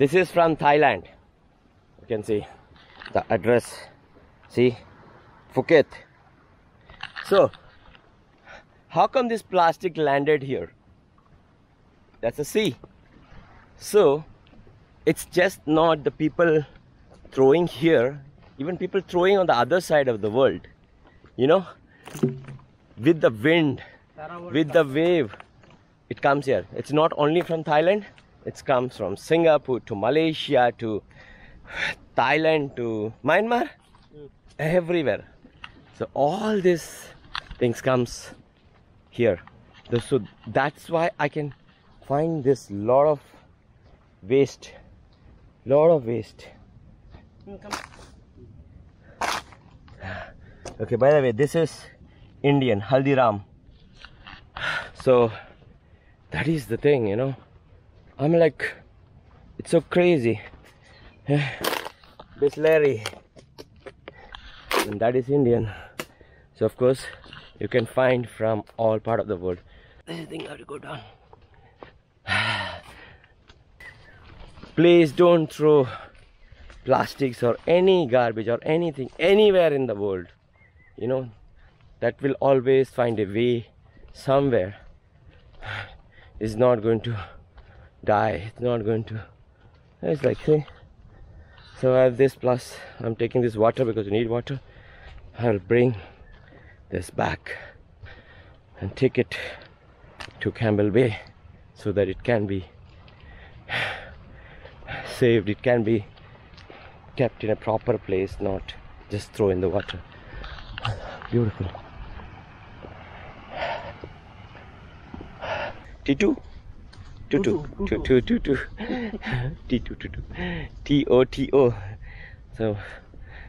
This is from Thailand. You can see the address. See, Phuket. So, how come this plastic landed here? That's a sea. So, it's just not the people throwing here, even people throwing on the other side of the world. You know, with the wind, with the wave, it comes here. It's not only from Thailand, it comes from Singapore to Malaysia to Thailand to Myanmar, everywhere. So all these things comes here. So that's why I can find this lot of waste, lot of waste. Hmm, okay, by the way, this is Indian Haldiram. So that is the thing, you know. I'm like, it's so crazy. this Larry And that is Indian. So of course, you can find from all part of the world. This thing have to go down. Please don't throw plastics or any garbage or anything anywhere in the world. You know, that will always find a way somewhere. Is not going to die. It's not going to. It's like, see. So I have this plus I'm taking this water because you need water. I'll bring this back and take it to Campbell Bay so that it can be saved. It can be kept in a proper place, not just throw in the water. Beautiful. T2? Tutu. Tutu. Tutu. T2. Tutu. T-O-T-O. So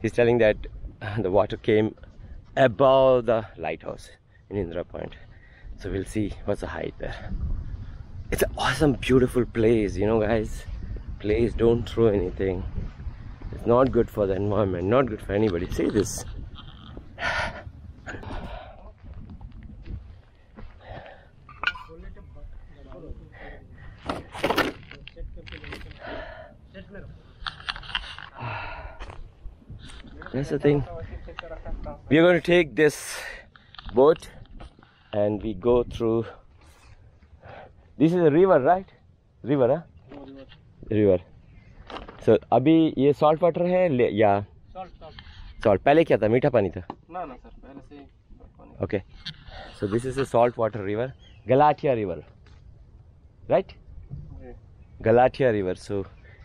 he's telling that uh, the water came above the lighthouse in Indira Point. So we'll see what's the height there. It's an awesome, beautiful place, you know, guys. Please don't throw anything. It's not good for the environment, not good for anybody. See this. that's the thing. We're going to take this boat and we go through this is a river right? River huh? river. So abhi, ये salt water है या? Salt Salt. पहले क्या था? मीठा पानी था? ना ना सर पहले से okay. So this is a salt water river. Galathea river. Right? Galathea river. So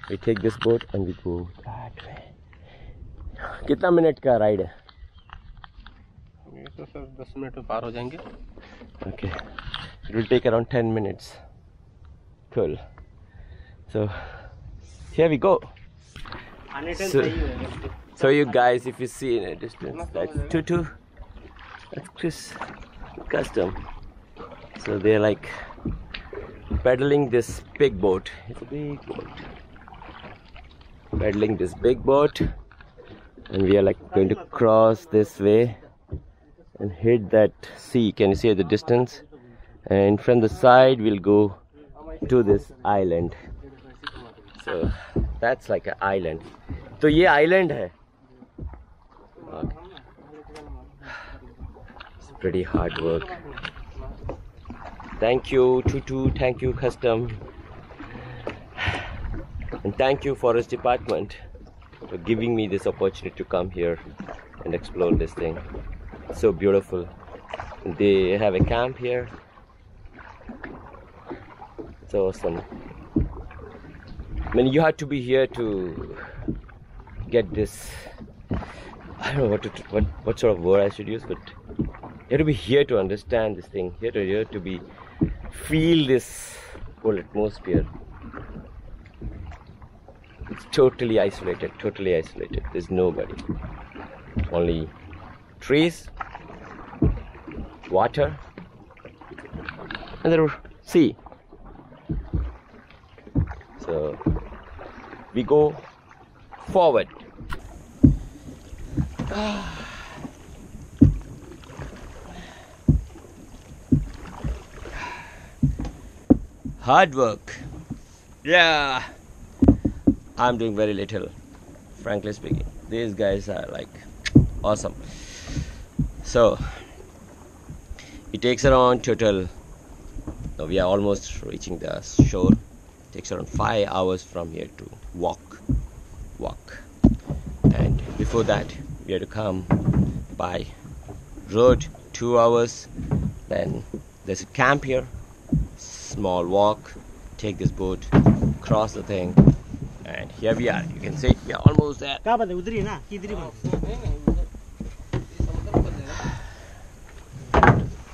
we take this boat and we go that way. कितना मिनट का राइड है ये तो सर दस मिनट में पार हो जाएंगे okay it will take around 10 minutes cool so here we go so, so you guys if you see in a distance that's tutu that's chris custom so they're like pedaling this big boat it's a big boat pedaling this big boat and we are like going to cross this way and hit that sea. Can you see the distance? And from the side we'll go to this island. So that's like an island. So this island hai. Okay. it's pretty hard work. Thank you tutu. Thank you custom. And thank you forest department for giving me this opportunity to come here and explore this thing. So beautiful. They have a camp here. It's awesome. I mean you have to be here to get this I don't know what to, what what sort of word I should use but you have to be here to understand this thing here to here to be feel this whole atmosphere it's totally isolated totally isolated. There's nobody. Only trees water and the sea. So we go forward. Hard work. Yeah I'm doing very little, frankly speaking. These guys are like awesome. So it takes around total. we are almost reaching the shore. It takes around five hours from here to walk, walk, and before that we had to come by road two hours. Then there's a camp here, small walk. Take this boat, cross the thing, and here we are. You can see we are almost there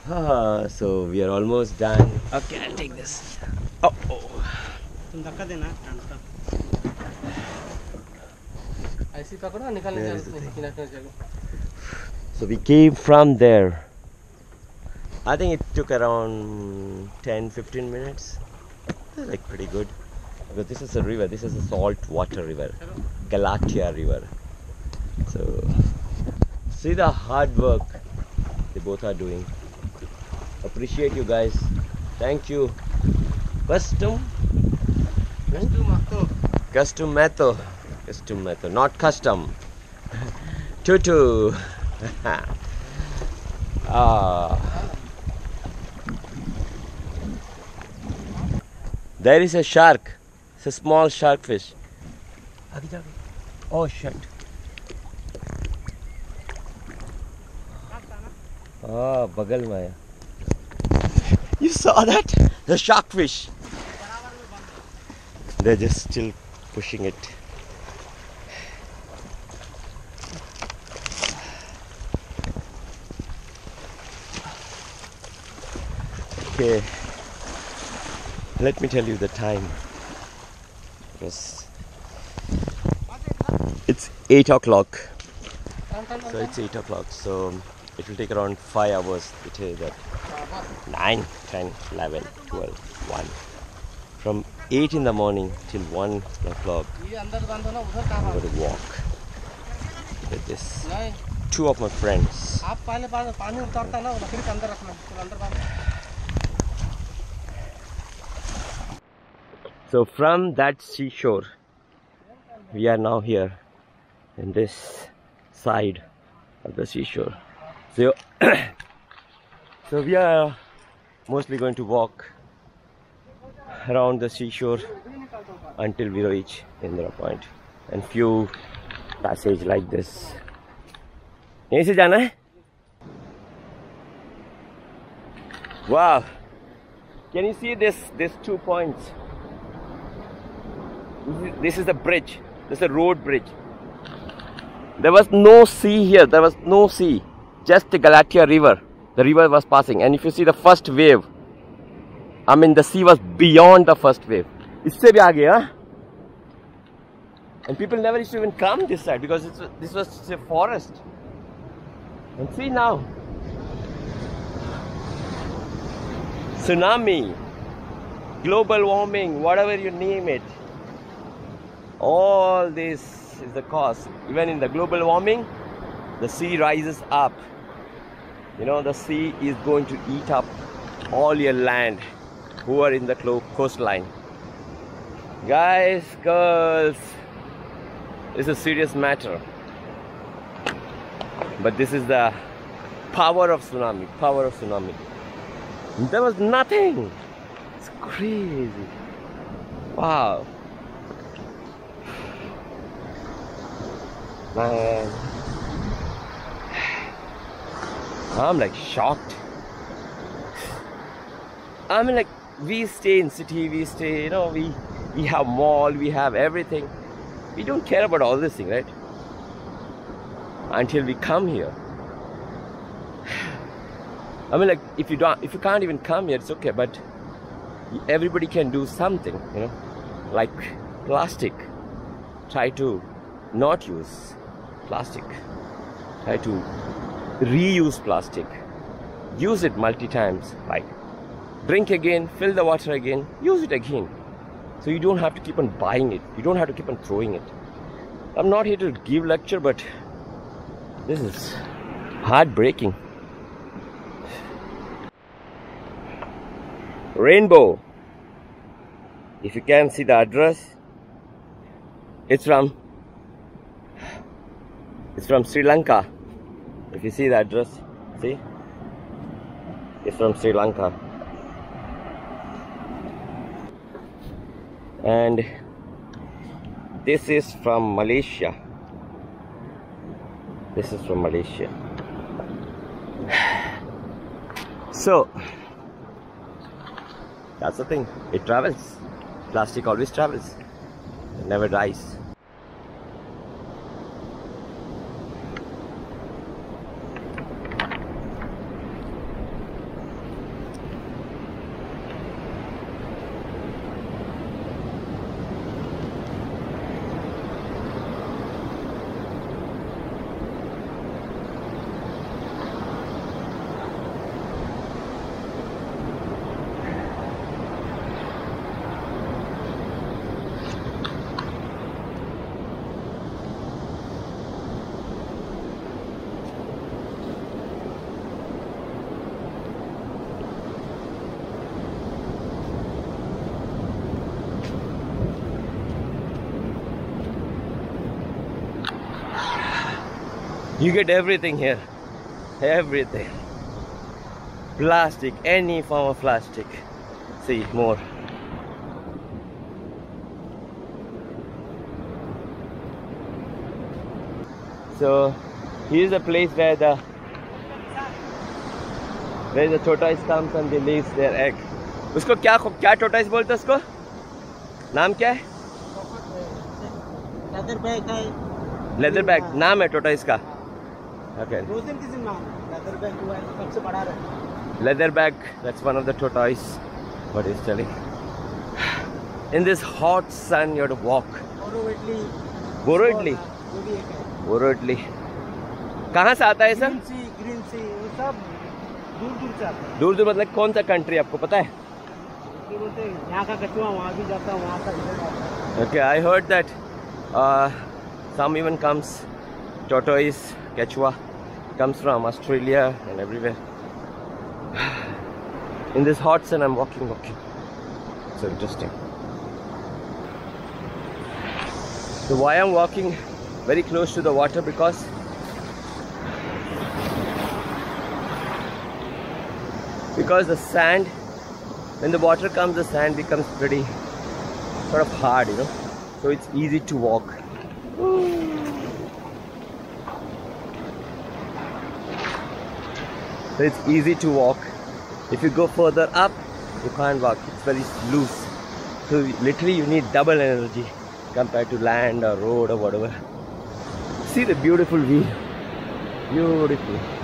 ah, so we are almost done. Okay i'll take this. Oh, oh. so we came from there. I think it took around 10 15 minutes. Like pretty good. Because this is a river, this is a salt water river, Galathea River. So, see the hard work they both are doing. Appreciate you guys. Thank you. Custom? custom. custom Customato. custom Customato. Not custom. Tutu. ah. There is a shark. It's a small shark fish. Oh shit. Ah, bagal mein. You saw that? The shark fish. They're just still pushing it. Okay. Let me tell you the time. Yes. It's 8 o'clock. So it's 8 o'clock. So it will take around 5 hours. It is that 9, 10, 11, 12, 1. From 8 in the morning till 1 o'clock, I'm going to walk with this. Two of my friends. so from that seashore we are now here in this side of the seashore so so we are mostly going to walk around the seashore until we reach Indira Point and few passage like this यहीं से जाना Wow! Can you see this? These two points this is a bridge. This is a road bridge. There was no sea here. There was no sea. Just the Galathea river. The river was passing. And if you see the first wave, I mean the sea was beyond the first wave. इससे भी आगे हाँ and people never used to even come this side because this was a forest. And see now, tsunami, global warming, whatever you name it. All this is the cause. Even in the global warming, the sea rises up. You know, the sea is going to eat up all your land who are in the coastline. Guys, girls, it's a serious matter. But this is the power of tsunami, power of tsunami. There was nothing. It's crazy. Wow. Man. I'm like shocked. I mean like we stay in city, we stay, you know, we we have mall, we have everything. We don't care about all this thing, right? Until we come here. I mean, like if you don't, if you can't even come here, it's okay. But everybody can do something, you know, like plastic. Try to not use plastic. Try to reuse plastic. Use it multi times. Like drink again, fill the water again, use it again. So you don't have to keep on buying it. You don't have to keep on throwing it. I'm not here to give lecture, but this is heartbreaking. Rainbow. If you can see the address, It's from it's from Sri Lanka. If you see the address, see? It's from Sri Lanka. And this is from Malaysia. This is from Malaysia. So that's the thing. It travels. Plastic always travels. It never dies. you get everything here. Everything. Plastic any form of plastic. See more. So here's the place where the where the tortoise comes and they lays their egg. Usko kya kya tortoise बोलते हैं उसको? नाम क्या है? Leatherback. नाम है tortoise ka? Okay. Frozen किसी नाम लेदर बैग जो है सबसे बड़ा रहता leather bag that's one of the tortoise what is telling in this hot sun you have to walk. बोरो इडली कहाँ से आता है sir green sea green sea वो सब दूर दूर से आता है। दूर दूर मतलब कौन सा कंट्री आपको पता है? यहाँ का कचुआ वहाँ भी जाता है वहाँ का इधर जाता है। Okay I heard that uh, quechua comes from Australia and everywhere. In this hot sun I'm walking walking. So interesting. So why I'm walking very close to the water? Because because the sand when the water comes the sand becomes pretty sort of hard you know? So it's easy to walk it's easy to walk. If you go further up you can't walk. It's very loose. So literally you need double energy compared to land or road or whatever. See the beautiful view. Beautiful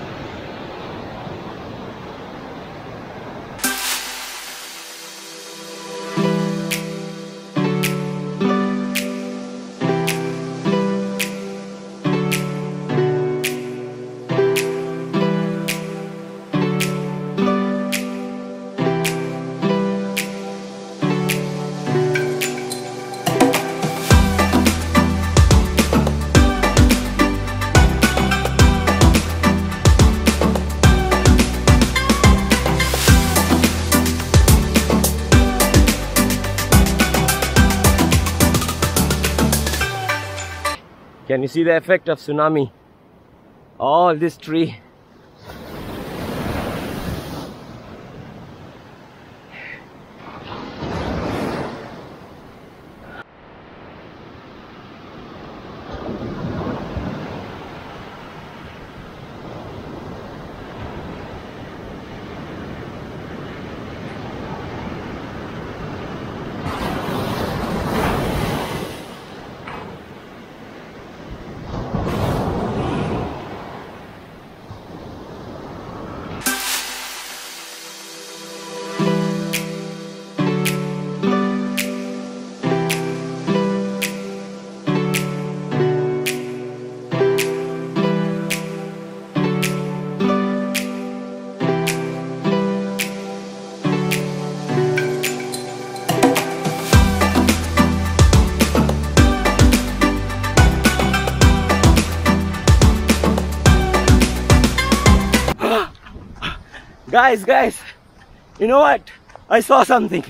Can you see the effect of tsunami? All this tree. Guys, guys, you know what? I saw something.